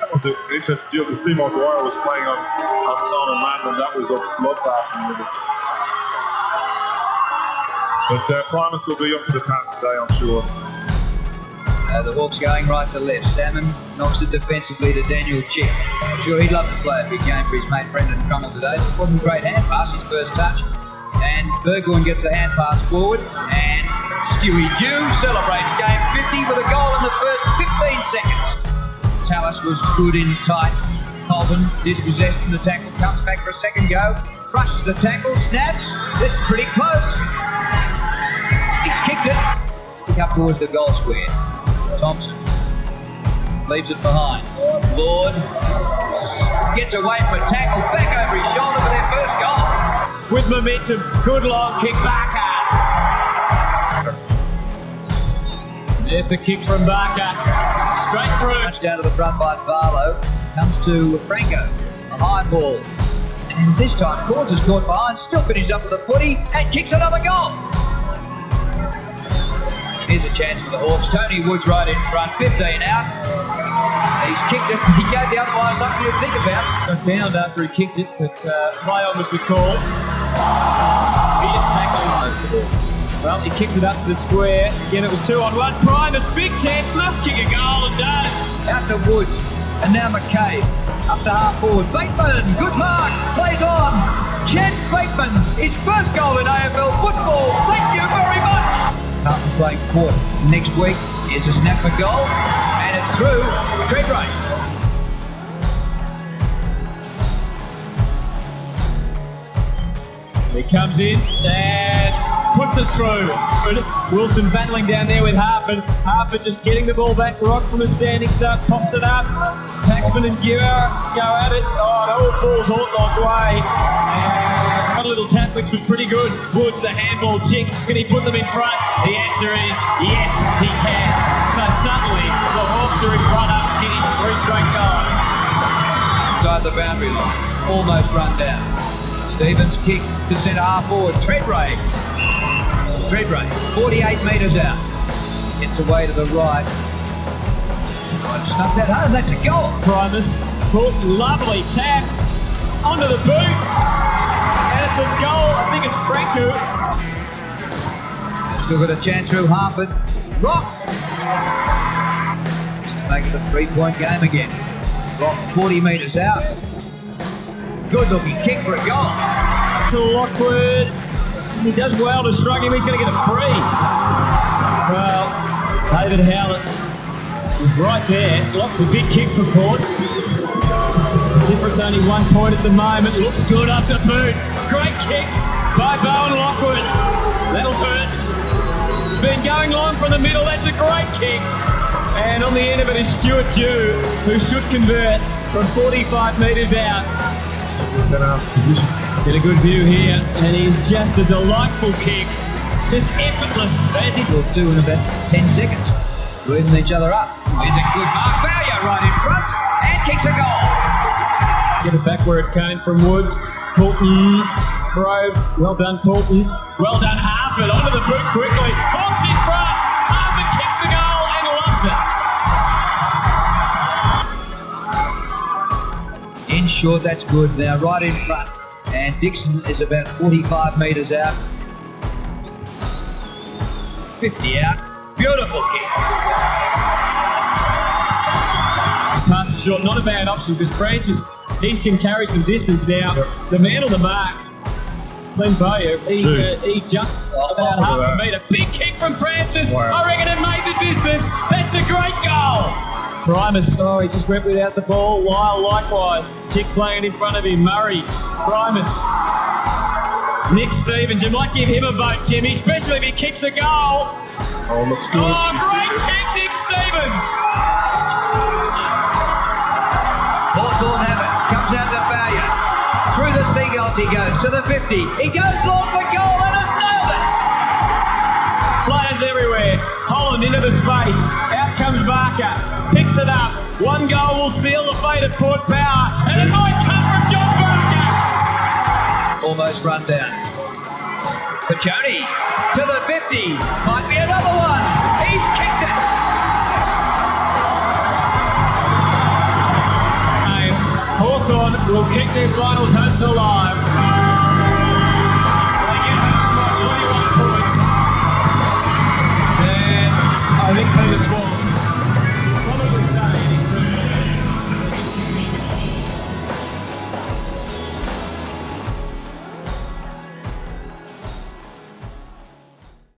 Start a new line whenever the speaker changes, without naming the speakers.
that was an interesting deal because Steve was playing on, on and Solomon Randall. That was a bloodbath the. But uh, Primus will be up for the task today, I'm sure.
So the Hawks going right to left. Salmon knocks it defensively to Daniel Chick. I'm sure he'd love to play a big game for his mate Brendan Crummell today. It wasn't a great hand pass, his first touch. And Burgoyne gets the hand pass forward. And Stewie Dew celebrates game 50 with a goal in the first 15 seconds. Tallis was good in tight. Colvin dispossessed in the tackle, comes back for a second go, crushes the tackle, snaps. This is pretty close. He's kicked it. Up towards the goal square. Thompson leaves it behind. Lord gets away from a tackle, back over his shoulder for their first goal.
With momentum, good long kick back There's the kick from Barker. Straight through.
Touchdown to the front by Barlow. Comes to Francou. A high ball. And this time, Cords is caught behind, still finishes up with a footy and kicks another goal. Here's a chance for the Hawks. Tony Woods right in front, 15 out. He's kicked it. He gave the umpire something to think about.
Got down after he kicked it, but uh, play on was the call. He Fierce tackling. Well, he kicks it up to the square. Again, it was two on one. Primus, big chance, must kick a goal and does.
Out to Woods. And now McCabe. Up to half forward. Bateman, good mark. Plays on. Chance Bateman, his first goal in AFL football. Thank you very much. Carlton playing Port next week. Here's a snap for goal. And it's through. Tredrea.
He comes in and puts it through. Wilson battling down there with Harper. Harper just getting the ball back. Rock from a standing start, pops it up. Paxman and Gewer go at it. Oh, it all falls Hortlod's way. And a little tap, which was pretty good. Woods, the handball chick. Can he put them in front? The answer is yes, he can. So suddenly, the Hawks are in front up, getting three straight goals.
Inside the boundary line, almost run down. Stevens kick to centre half forward. Tredrea Tredrea, 48 metres out. Gets away to the right. To snuff that home. That's a goal.
Primus, put lovely tap onto the boot. And it's a goal. I think it's Francou.
Still got a chance through Harford. Rock. Just to make it a three-point game again. Rock 40 metres out. Good looking kick for a goal.
To Lockwood. He does well to strike him. He's going to get a free. Well, David Howlett was right there. Locked a big kick for Port. Difference only one point at the moment. Looks good the boot. Great kick by Bowen Lockwood. That'll hurt. Been going long from the middle. That's a great kick. And on the end of it is Stuart Dew, who should convert from 45 metres out.
Centre position.
Get a good view here, and he's just a delightful kick. Just effortless as he
will do in about 10 seconds. Moving each other up. Here's a good mark. Bowyer right in front and kicks a goal.
Get it back where it came from Woods. Poulton, Crow, well done Poulton. Well done Harford, onto the boot quickly. Hawks in front. Harford kicks the goal and loves
it. In short, that's good. Now right in front and Dixon is about 45 metres out. 50 out. Beautiful kick.
Pass it short, not a bad option because Francis, he can carry some distance now. The man on the mark, Glenn Bowyer, he, uh, he jumped oh, about half a metre. Big kick from Francis. Wow. I reckon it made the distance. That's a great goal. Primus, oh, he just went without the ball. Lyle likewise. Chick playing in front of him. Murray, Primus. Nick Stevens, you might give him a vote, Jimmy, especially if he kicks a goal.
Oh, looks good.
Oh, great kick, Nick Stevens.
Hawthorn have it. Comes out to Bowyer. Through the Seagulls he goes to the 50. He goes long for goal and has nailed it.
Players everywhere. Holland into the space. Out comes Barker it up. One goal will seal the fate of Port Power, and it might come from John Barker.
Almost run down. Picioane to the 50. Might be another one. He's kicked it.
Hawthorn will kick their finals hopes alive. I think